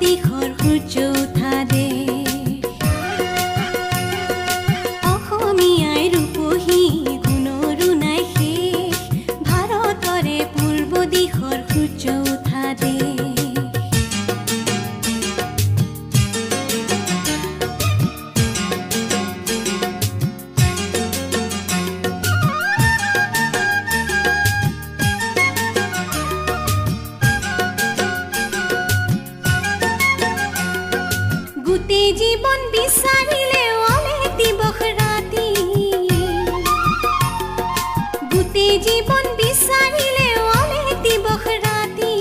দিখর হুচু জীবন বিচাৰিলে অলে দিৱস ৰাতি গোটেই জীৱন বিচাৰিলে অলে দিৱস ৰাতি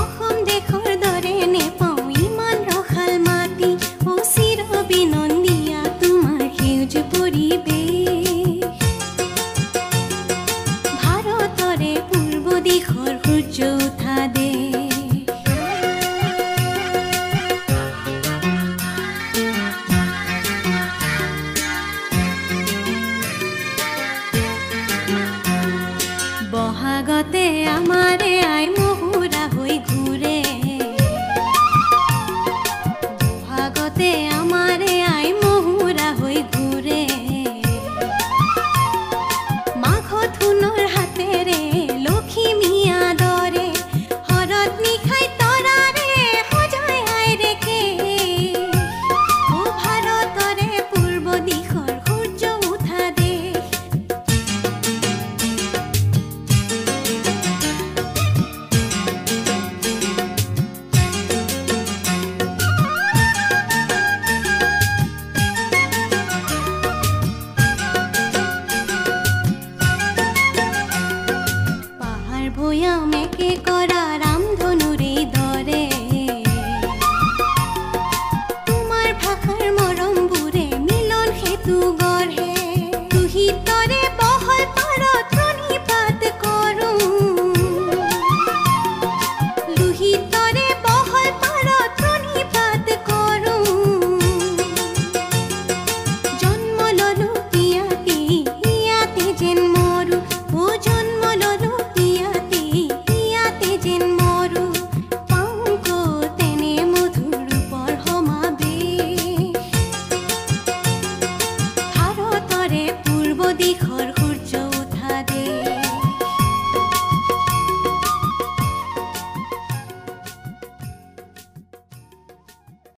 অসম দেশৰ দৰে নেপাওঁ ইমান ৰসাল মাটি। অচিৰ অভিনন্দীয়া তোমাৰ সেউজ পৰিৱেশ